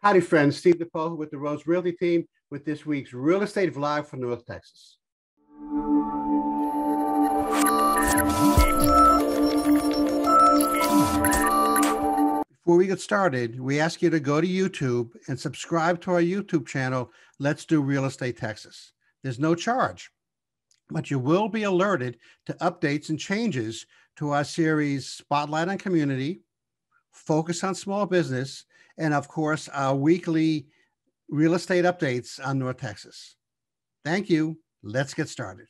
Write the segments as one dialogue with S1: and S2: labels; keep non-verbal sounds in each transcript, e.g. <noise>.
S1: Howdy, friends. Steve DePoe with the Rose Realty team with this week's real estate vlog for North Texas. Before we get started, we ask you to go to YouTube and subscribe to our YouTube channel, Let's Do Real Estate Texas. There's no charge, but you will be alerted to updates and changes to our series Spotlight on Community, Focus on Small Business, and of course, our weekly real estate updates on North Texas. Thank you. Let's get started.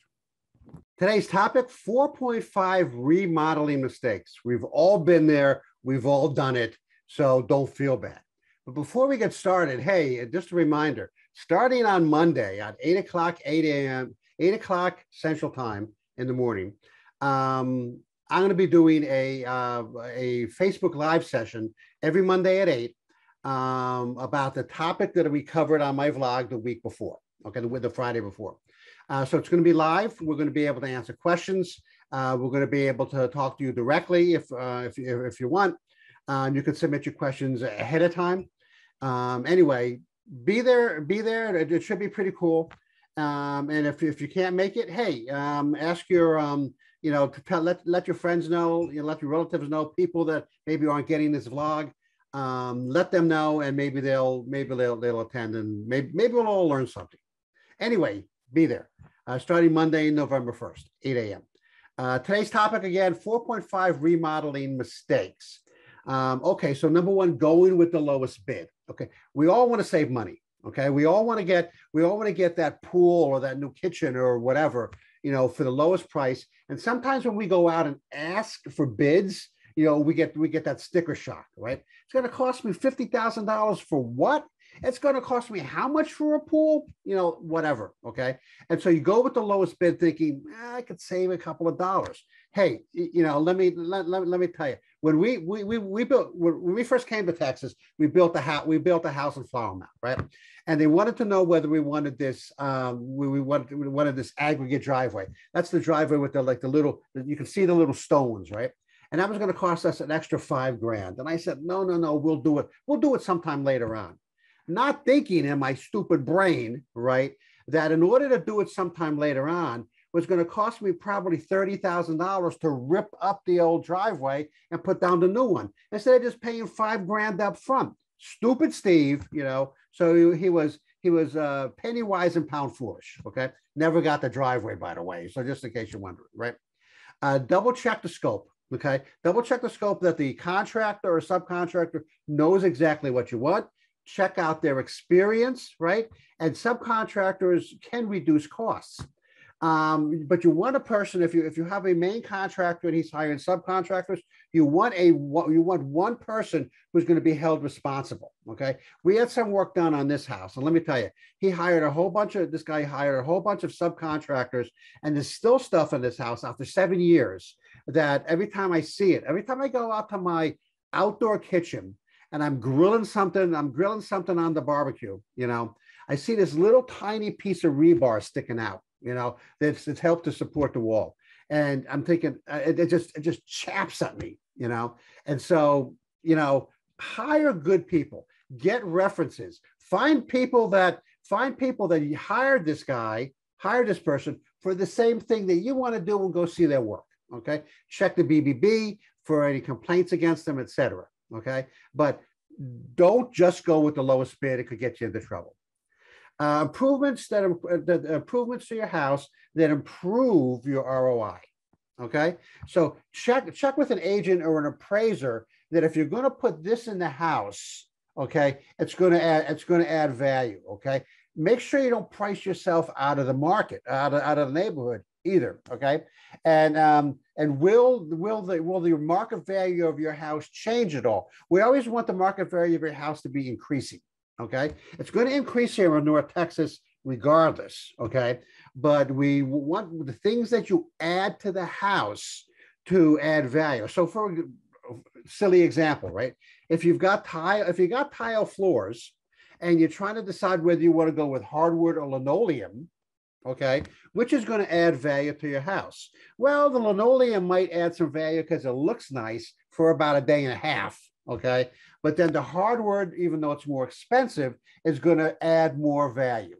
S1: Today's topic 4.5 remodeling mistakes. We've all been there, we've all done it, so don't feel bad. But before we get started, hey, just a reminder starting on Monday at 8 o'clock, 8 a.m., 8 o'clock Central Time in the morning, um, I'm going to be doing a, uh, a Facebook Live session every Monday at 8 um, about the topic that we covered on my vlog the week before, okay, the, the Friday before. Uh, so it's going to be live. We're going to be able to answer questions. Uh, we're going to be able to talk to you directly if, uh, if, if you want. Um, you can submit your questions ahead of time. Um, anyway, be there, be there. It, it should be pretty cool. Um, and if, if you can't make it, hey, um, ask your, um, you know, tell, let, let your friends know, you know, let your relatives know, people that maybe aren't getting this vlog, um, let them know, and maybe they'll, maybe they'll, they'll attend and maybe, maybe we'll all learn something. Anyway, be there. Uh, starting Monday, November 1st, 8 a.m. Uh, today's topic again 4.5 remodeling mistakes. Um, okay, so number one, going with the lowest bid. Okay, we all want to save money. Okay, we all want to get we all want to get that pool or that new kitchen or whatever you know for the lowest price. And sometimes when we go out and ask for bids, you know, we get we get that sticker shock, right? It's going to cost me fifty thousand dollars for what? It's going to cost me how much for a pool? You know, whatever. Okay. And so you go with the lowest bid thinking, eh, I could save a couple of dollars. Hey, you know, let me let, let, let me tell you, when we we we, we built when we first came to Texas, we built a house, we built a house in Flower Mound, right? And they wanted to know whether we wanted this, um, we, we wanted we wanted this aggregate driveway. That's the driveway with the like the little, you can see the little stones, right? And that was going to cost us an extra five grand. And I said, no, no, no, we'll do it. We'll do it sometime later on not thinking in my stupid brain, right, that in order to do it sometime later on was going to cost me probably $30,000 to rip up the old driveway and put down the new one instead of just paying five grand up front. Stupid Steve, you know. So he was he was uh, penny wise and pound foolish. Okay, never got the driveway, by the way. So just in case you're wondering, right? Uh, double check the scope. Okay, double check the scope that the contractor or subcontractor knows exactly what you want check out their experience, right? And subcontractors can reduce costs. Um, but you want a person if you if you have a main contractor and he's hiring subcontractors, you want a what you want one person who's going to be held responsible. Okay, we had some work done on this house, and let me tell you, he hired a whole bunch of this guy hired a whole bunch of subcontractors, and there's still stuff in this house after seven years that every time I see it, every time I go out to my outdoor kitchen and I'm grilling something, I'm grilling something on the barbecue, you know, I see this little tiny piece of rebar sticking out, you know, that's it's helped to support the wall. And I'm thinking uh, it, it just it just chaps at me, you know. And so, you know, hire good people, get references, find people that find people that you hired this guy, hire this person for the same thing that you want to do and go see their work. Okay. Check the BBB for any complaints against them, etc. Okay. But don't just go with the lowest bid. It could get you into trouble. Uh, improvements that, that improvements to your house that improve your ROI. Okay. So check, check with an agent or an appraiser that if you're going to put this in the house, okay, it's going to add, it's going to add value. Okay. Make sure you don't price yourself out of the market, out of, out of the neighborhood either. Okay. And, um, and will will the will the market value of your house change at all? We always want the market value of your house to be increasing. Okay, it's going to increase here in North Texas regardless. Okay, but we want the things that you add to the house to add value. So, for silly example, right? If you've got tile, if you got tile floors, and you're trying to decide whether you want to go with hardwood or linoleum, okay, which is going to add value to your house. Well, the linoleum might add some value because it looks nice for about a day and a half, okay, But then the hardwood, even though it's more expensive, is going to add more value,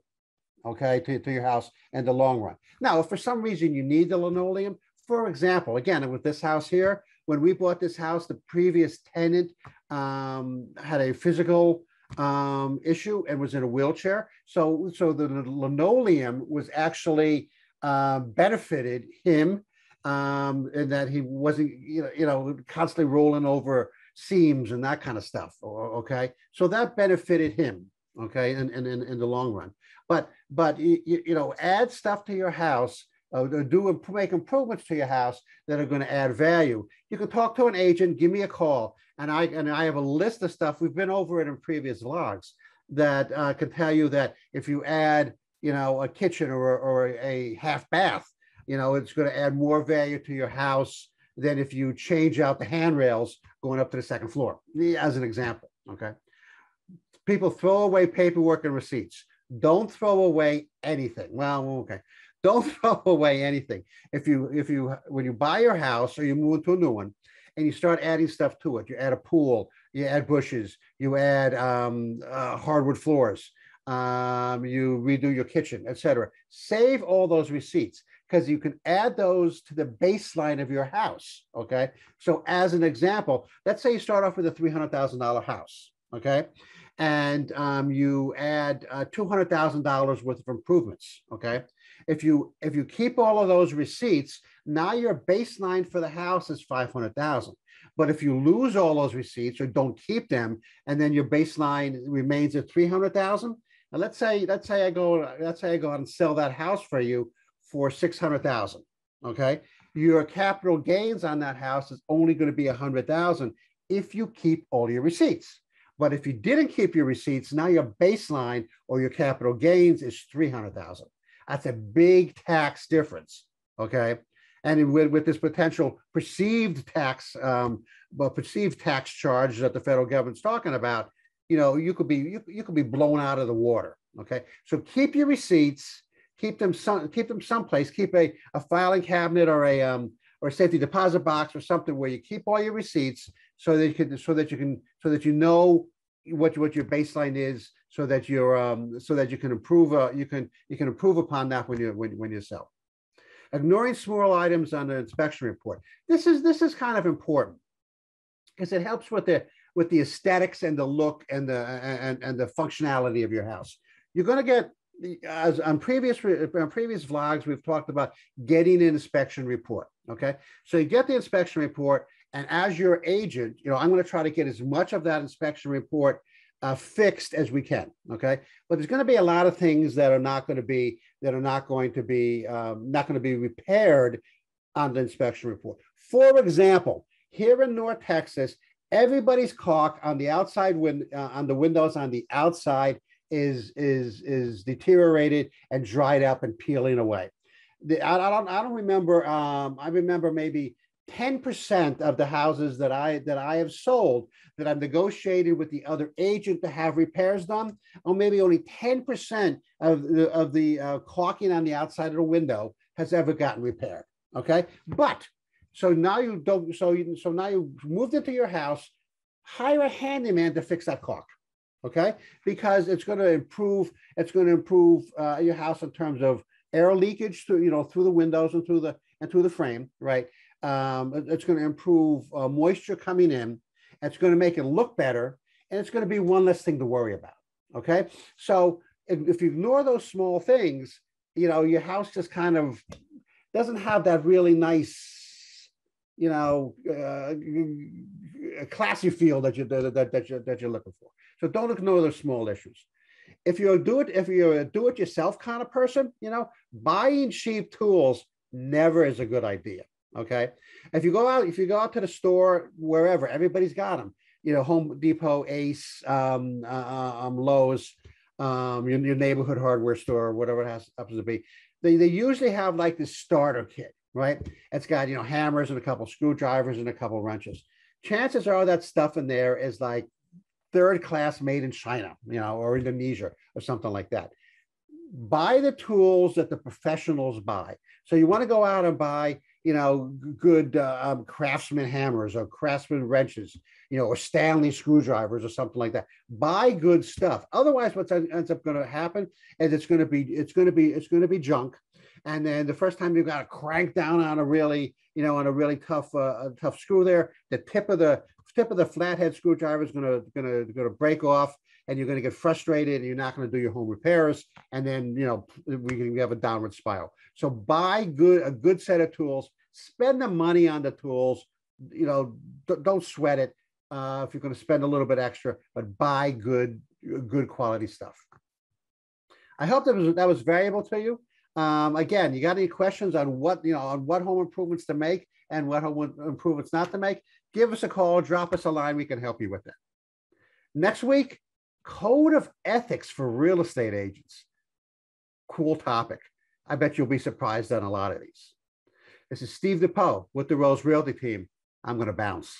S1: okay, to, to your house in the long run. Now, if for some reason you need the linoleum, for example, again, with this house here, when we bought this house, the previous tenant um, had a physical um, issue and was in a wheelchair. So, so the linoleum was actually uh, benefited him um, and that he wasn't, you know, you know, constantly rolling over seams and that kind of stuff. Okay, so that benefited him. Okay, in in in, in the long run. But but you, you know, add stuff to your house. Uh, do make improvements to your house that are going to add value. You can talk to an agent. Give me a call, and I and I have a list of stuff. We've been over it in previous vlogs that uh, can tell you that if you add, you know, a kitchen or or a half bath you know, it's going to add more value to your house than if you change out the handrails going up to the second floor, as an example. Okay. People throw away paperwork and receipts. Don't throw away anything. Well, okay. Don't <laughs> throw away anything. If you, if you, when you buy your house or you move into a new one and you start adding stuff to it, you add a pool, you add bushes, you add um, uh, hardwood floors, um, you redo your kitchen, etc. Save all those receipts because you can add those to the baseline of your house. Okay. So, as an example, let's say you start off with a $300,000 house. Okay. And um, you add uh, $200,000 worth of improvements. Okay. If you if you keep all of those receipts, now your baseline for the house is 500,000. But if you lose all those receipts or don't keep them, and then your baseline remains at 300,000, and let's say let's say I go let's say I go out and sell that house for you for 600,000. Okay. Your capital gains on that house is only going to be 100,000 if you keep all your receipts. But if you didn't keep your receipts, now your baseline or your capital gains is 300,000. That's a big tax difference. Okay. And with, with this potential perceived tax, um, well, perceived tax charge that the federal government's talking about, you know, you could be you, you could be blown out of the water. Okay. So keep your receipts keep them some keep them someplace. Keep a, a filing cabinet or a um, or a safety deposit box or something where you keep all your receipts so that you can so that you can so that you know what what your baseline is so that you're um, so that you can improve uh, you can you can improve upon that when you when, when you sell. Ignoring small items on the inspection report. This is this is kind of important because it helps with the with the aesthetics and the look and the and, and the functionality of your house. You're going to get as on previous on previous vlogs, we've talked about getting an inspection report. Okay, so you get the inspection report, and as your agent, you know I'm going to try to get as much of that inspection report uh, fixed as we can. Okay, but there's going to be a lot of things that are not going to be that are not going to be um, not going to be repaired on the inspection report. For example, here in North Texas, everybody's caulk on the outside win- uh, on the windows on the outside is is is deteriorated and dried up and peeling away. The, I, I, don't I don't remember. Um, I remember maybe ten percent of the houses that I that I have sold that I've negotiated with the other agent to have repairs done, or maybe only ten percent of the of the uh, caulking on the outside of the window has ever gotten repaired. Okay, but so now you don't. So you, so now you moved into your house. Hire a handyman to fix that caulk okay? Because it's going to improve. It's going to improve uh, your house in terms of air leakage through you know through the windows and through the and through the frame, right? Um, it's going to improve uh, moisture coming in. It's going to make it look better, and it's going to be one less thing to worry about. Okay, so if, if you ignore those small things, you know your house just kind of doesn't have that really nice, you know, uh, classy feel that you that, that, that you that you're looking for. So don't ignore those small issues. If you're do it, if you're a do-it-yourself kind of person, you know, buying cheap tools never is a good idea. Okay. If you go out, if you go out to the store, wherever, everybody's got them. You know, Home Depot, Ace, um, uh, um, Lowe's, um, your, your neighborhood hardware store, whatever it has, happens to be. They, they usually have like this starter kit, right? It's got, you know, hammers and a couple screwdrivers and a couple wrenches. Chances are all that stuff in there is like third class made in China, you know, or Indonesia or something like that. Buy the tools that the professionals buy. So you want to go out and buy, you know, good uh, um, craftsman hammers or craftsman wrenches. you know, or Stanley screwdrivers or something like that. Buy good stuff. Otherwise, what ends up going to happen is it's going to be it's going to be it's going to be junk. And then the first time you got to crank down on a really you know on a really tough uh, tough screw there, the tip of the tip of the flathead screwdriver is going to going to going to break off and you're going to get frustrated and you're not going to do your home repairs and then you know we can have a downward spiral. So buy good a good set of tools spend the money on the tools you know don't sweat it uh, if you're going to spend a little bit extra but buy good good quality stuff. I hope that was that was valuable to you um, again you got any questions on what you know on what home improvements to make and what home improvements not to make give us a call drop us a line we can help you with that next week code of ethics for real estate agents. Cool topic. I bet you'll be surprised on a lot of these. This is Steve DePoe with the Rose Realty team. I'm going to bounce.